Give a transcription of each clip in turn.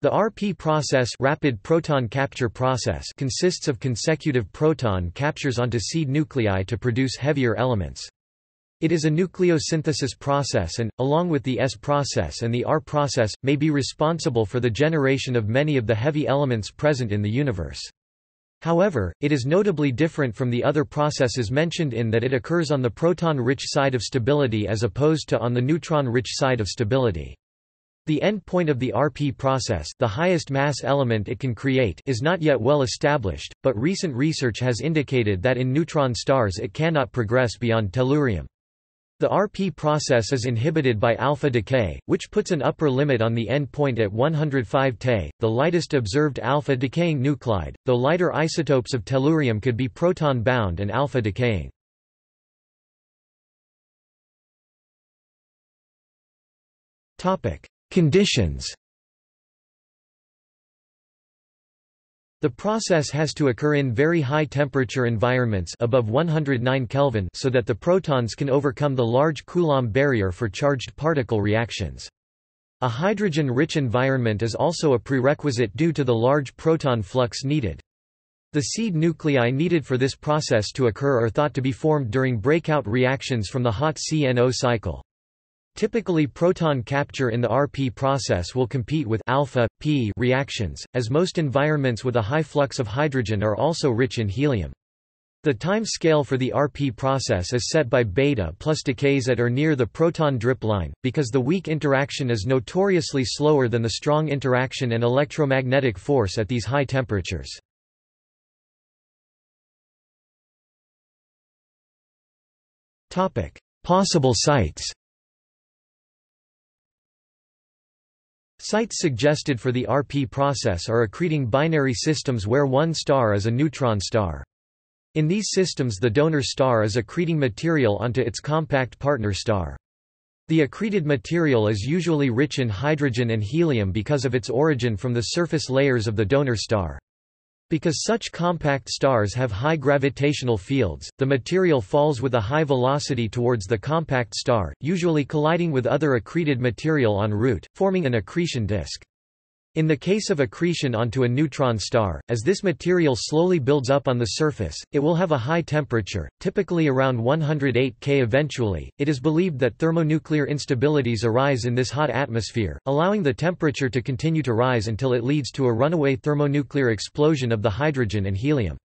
The RP process, rapid proton capture process consists of consecutive proton captures onto seed nuclei to produce heavier elements. It is a nucleosynthesis process and, along with the S process and the R process, may be responsible for the generation of many of the heavy elements present in the universe. However, it is notably different from the other processes mentioned in that it occurs on the proton-rich side of stability as opposed to on the neutron-rich side of stability. The end point of the RP process the highest mass element it can create is not yet well established, but recent research has indicated that in neutron stars it cannot progress beyond tellurium. The RP process is inhibited by alpha decay, which puts an upper limit on the end point at 105 Te, the lightest observed alpha decaying nuclide, though lighter isotopes of tellurium could be proton bound and alpha decaying. Topic: Conditions The process has to occur in very high temperature environments above 109 Kelvin so that the protons can overcome the large Coulomb barrier for charged particle reactions. A hydrogen-rich environment is also a prerequisite due to the large proton flux needed. The seed nuclei needed for this process to occur are thought to be formed during breakout reactions from the hot CNO cycle. Typically proton capture in the RP process will compete with alpha, p reactions, as most environments with a high flux of hydrogen are also rich in helium. The time scale for the RP process is set by beta plus decays at or near the proton drip line, because the weak interaction is notoriously slower than the strong interaction and electromagnetic force at these high temperatures. Possible sites Sites suggested for the RP process are accreting binary systems where one star is a neutron star. In these systems the donor star is accreting material onto its compact partner star. The accreted material is usually rich in hydrogen and helium because of its origin from the surface layers of the donor star. Because such compact stars have high gravitational fields, the material falls with a high velocity towards the compact star, usually colliding with other accreted material en route, forming an accretion disk. In the case of accretion onto a neutron star, as this material slowly builds up on the surface, it will have a high temperature, typically around 108 K. Eventually, it is believed that thermonuclear instabilities arise in this hot atmosphere, allowing the temperature to continue to rise until it leads to a runaway thermonuclear explosion of the hydrogen and helium.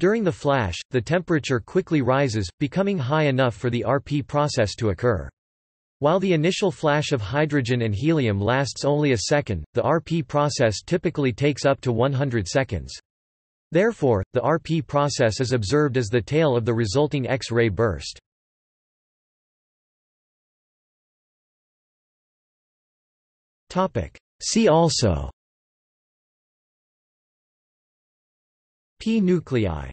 During the flash, the temperature quickly rises, becoming high enough for the RP process to occur. While the initial flash of hydrogen and helium lasts only a second, the RP process typically takes up to 100 seconds. Therefore, the RP process is observed as the tail of the resulting X-ray burst. See also P nuclei